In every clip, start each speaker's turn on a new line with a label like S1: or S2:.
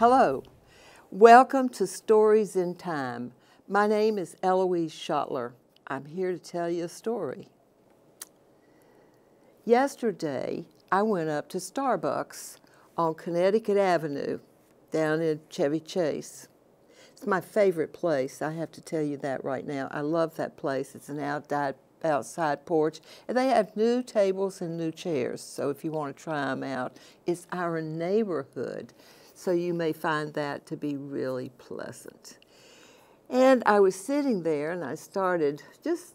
S1: Hello, welcome to Stories in Time. My name is Ellouise Schoettler. I'm here to tell you a story. Yesterday, I went up to Starbucks on Connecticut Avenue down in Chevy Chase. It's my favorite place. I have to tell you that right now. I love that place. It's an outside, outside porch, and they have new tables and new chairs. So if you want to try them out, it's our neighborhood. So you may find that to be really pleasant. And I was sitting there and I started just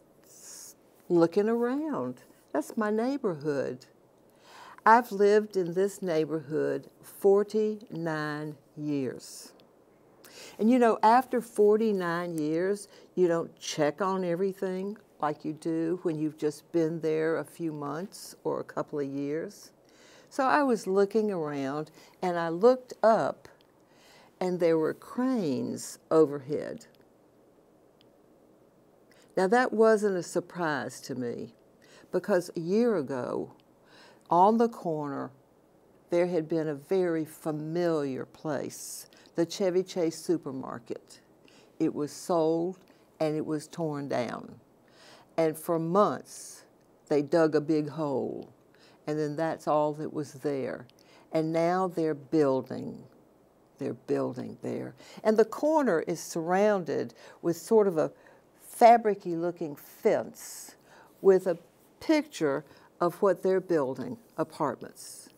S1: looking around. That's my neighborhood. I've lived in this neighborhood 49 years. And you know, after 49 years, you don't check on everything like you do when you've just been there a few months or a couple of years. So I was looking around and I looked up and there were cranes overhead. Now that wasn't a surprise to me because a year ago on the corner there had been a very familiar place, the Chevy Chase supermarket. It was sold and it was torn down. And for months they dug a big hole and then that's all that was there. And now they're building. They're building there. And the corner is surrounded with sort of a fabricy looking fence with a picture of what they're building apartments.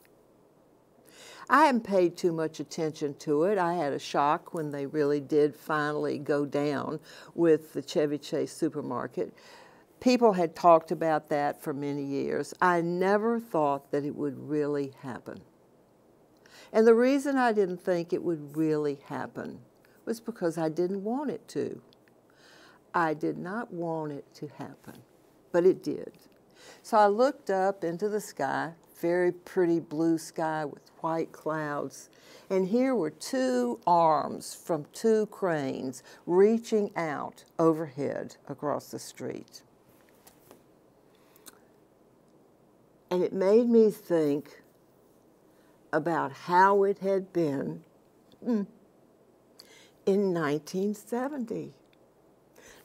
S1: I haven't paid too much attention to it. I had a shock when they really did finally go down with the Chevy Chase supermarket people had talked about that for many years. I never thought that it would really happen. And the reason I didn't think it would really happen was because I didn't want it to. I did not want it to happen, but it did. So I looked up into the sky, very pretty blue sky with white clouds, and here were two arms from two cranes reaching out overhead across the street. And it made me think about how it had been hmm, in 1970.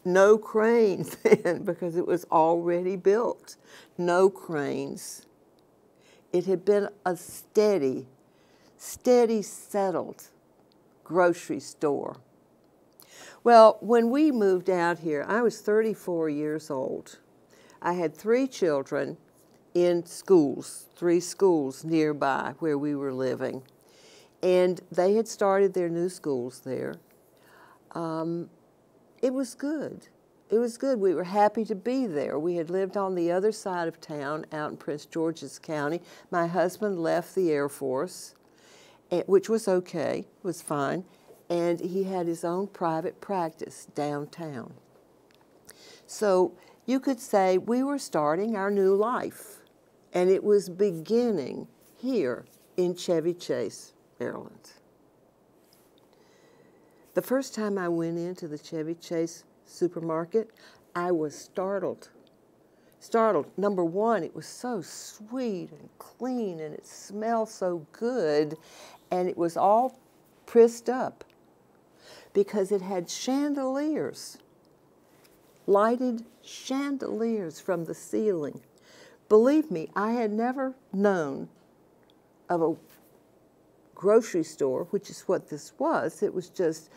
S1: No cranes then because it was already built. No cranes. It had been a steady, steady, settled grocery store. Well, when we moved out here, I was 34 years old. I had three children in schools, three schools nearby where we were living. And they had started their new schools there. Um, it was good. It was good. We were happy to be there. We had lived on the other side of town out in Prince George's County. My husband left the Air Force, eh, which was okay, was fine, and he had his own private practice downtown. So you could say we were starting our new life. And it was beginning here in Chevy Chase, Maryland. The first time I went into the Chevy Chase supermarket, I was startled. Startled. Number one, it was so sweet and clean and it smelled so good and it was all prissed up because it had chandeliers, lighted chandeliers from the ceiling Believe me, I had never known of a grocery store, which is what this was. It was just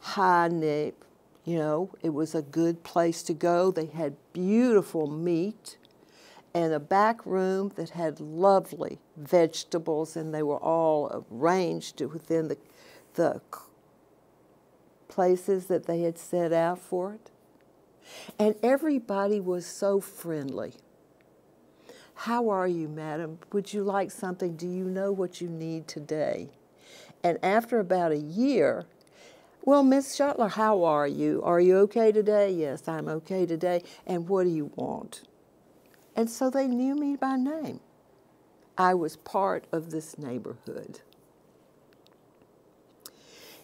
S1: high neck, you know, it was a good place to go. They had beautiful meat and a back room that had lovely vegetables, and they were all arranged within the, the places that they had set out for it. And everybody was so friendly. How are you, madam? Would you like something? Do you know what you need today? And after about a year, well, Miss Schoettler, how are you? Are you okay today? Yes, I'm okay today. And what do you want? And so they knew me by name. I was part of this neighborhood.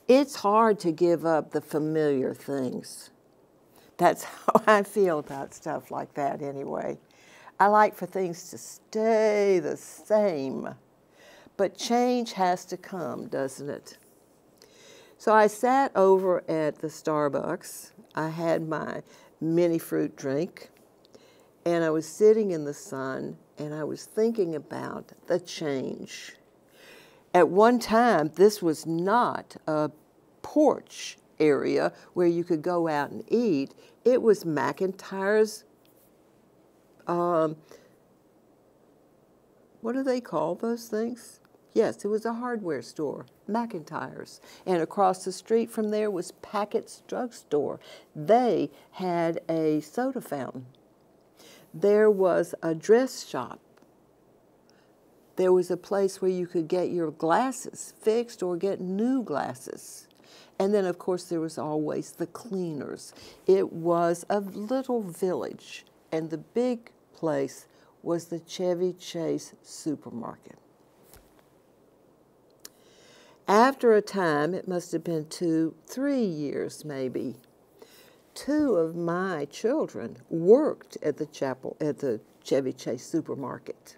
S1: It's hard to give up the familiar things. That's how I feel about stuff like that, anyway. I like for things to stay the same. But change has to come, doesn't it? So I sat over at the Starbucks. I had my mini fruit drink, and I was sitting in the sun and I was thinking about the change. At one time, this was not a porch area where you could go out and eat. It was McIntyre's, um, what do they call those things? Yes, it was a hardware store, McIntyre's. And across the street from there was Packett's Drugstore. They had a soda fountain. There was a dress shop. There was a place where you could get your glasses fixed or get new glasses. And then, of course, there was always the cleaners. It was a little village, and the big place was the Chevy Chase supermarket. After a time, it must have been two, three years maybe, two of my children worked at the chapel at the Chevy Chase supermarket.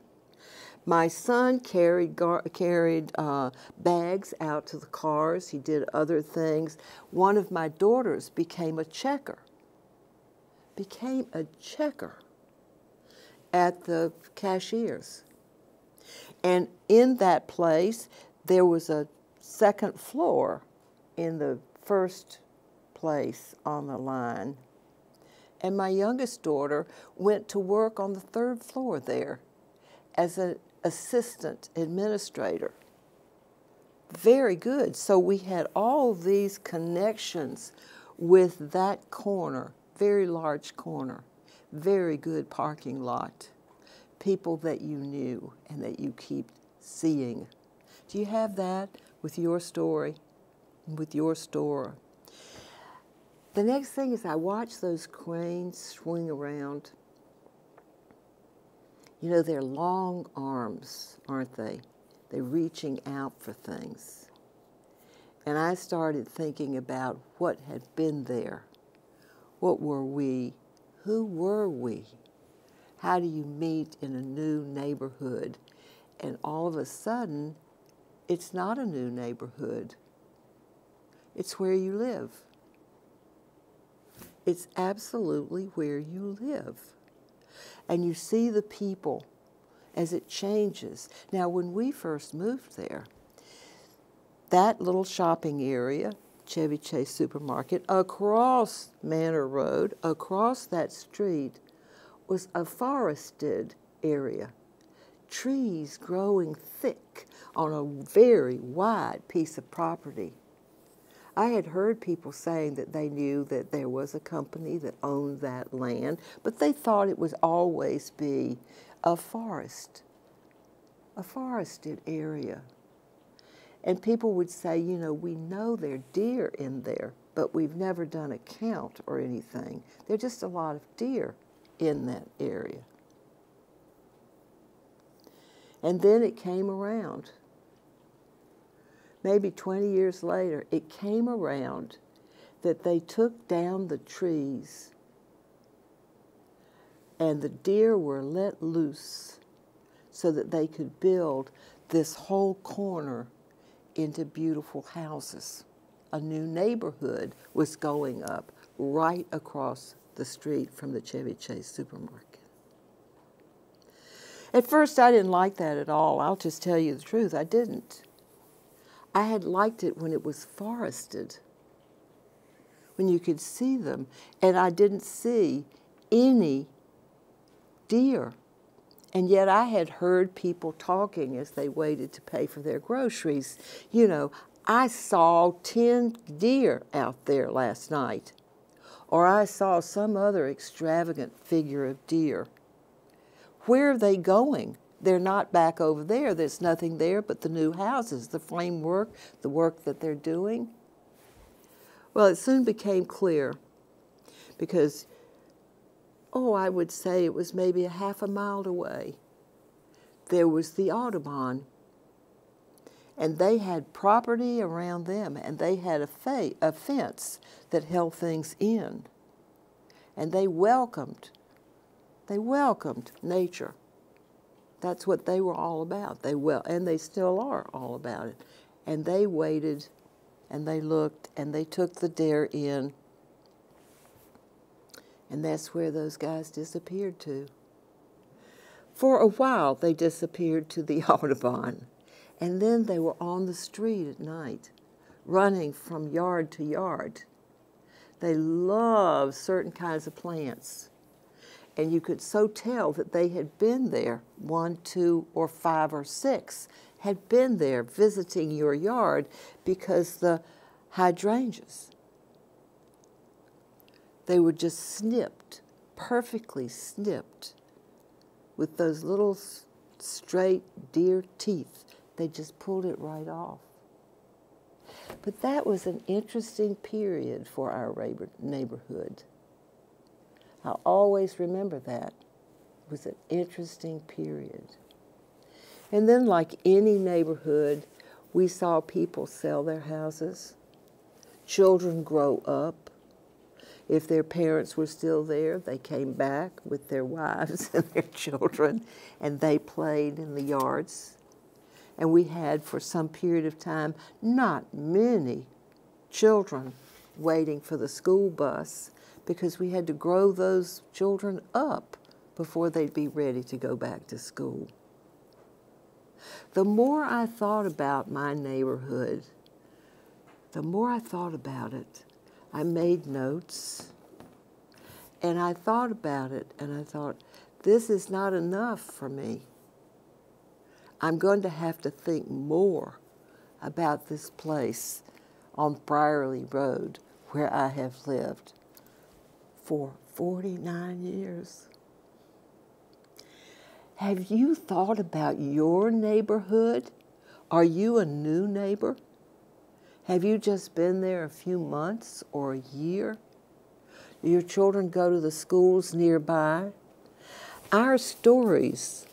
S1: My son carried carried uh, bags out to the cars. He did other things. One of my daughters became a checker. Became a checker at the cashiers. And in that place, there was a second floor in the first place on the line. And my youngest daughter went to work on the third floor there as an assistant administrator. Very good. So we had all these connections with that corner, very large corner, very good parking lot, people that you knew and that you keep seeing. Do you have that? with your story, with your store. The next thing is I watch those cranes swing around. You know, they're long arms, aren't they? They're reaching out for things. And I started thinking about what had been there. What were we? Who were we? How do you meet in a new neighborhood? And all of a sudden, it's not a new neighborhood. It's where you live. It's absolutely where you live. And you see the people as it changes. Now, when we first moved there, that little shopping area, Chevy Chase Supermarket, across Manor Road, across that street, was a forested area trees growing thick on a very wide piece of property. I had heard people saying that they knew that there was a company that owned that land, but they thought it would always be a forest, a forested area. And people would say, you know, we know there are deer in there, but we've never done a count or anything. There are just a lot of deer in that area. And then it came around. Maybe 20 years later, it came around that they took down the trees and the deer were let loose so that they could build this whole corner into beautiful houses. A new neighborhood was going up right across the street from the Chevy Chase supermarket. At first, I didn't like that at all. I'll just tell you the truth. I didn't. I had liked it when it was forested, when you could see them, and I didn't see any deer. And yet I had heard people talking as they waited to pay for their groceries. You know, I saw 10 deer out there last night, or I saw some other extravagant figure of deer. Where are they going? They're not back over there. There's nothing there but the new houses, the framework, the work that they're doing. Well, it soon became clear because, oh, I would say it was maybe a half a mile away. There was the Audubon. And they had property around them, and they had a, a fence that held things in. And they welcomed they welcomed nature. That's what they were all about. They well, and they still are all about it. And they waited and they looked and they took the dare in. And that's where those guys disappeared to. For a while, they disappeared to the Audubon, and then they were on the street at night, running from yard to yard. They loved certain kinds of plants, and you could so tell that they had been there one, two, or five, or six had been there visiting your yard because the hydrangeas, they were just snipped, perfectly snipped with those little straight deer teeth. They just pulled it right off. But that was an interesting period for our neighborhood. I always remember that. It was an interesting period. And then, like any neighborhood, we saw people sell their houses, children grow up, if their parents were still there, they came back with their wives and their children, and they played in the yards. And we had, for some period of time, not many children waiting for the school bus because we had to grow those children up before they'd be ready to go back to school. The more I thought about my neighborhood, the more I thought about it, I made notes and I thought about it and I thought, this is not enough for me. I'm going to have to think more about this place on Briarly Road where I have lived for 49 years. Have you thought about your neighborhood? Are you a new neighbor? Have you just been there a few months or a year? Do your children go to the schools nearby? Our stories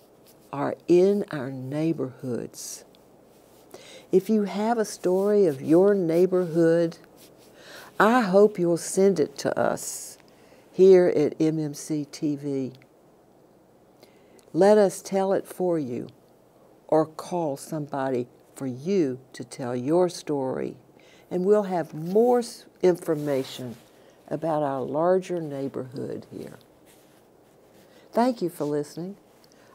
S1: are in our neighborhoods. If you have a story of your neighborhood, I hope you'll send it to us here at MMC TV. Let us tell it for you or call somebody for you to tell your story and we'll have more information about our larger neighborhood here. Thank you for listening.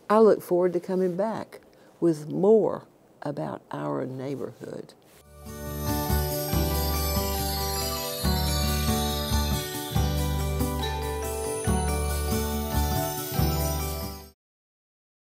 S1: I look forward to coming back with more about our neighborhood.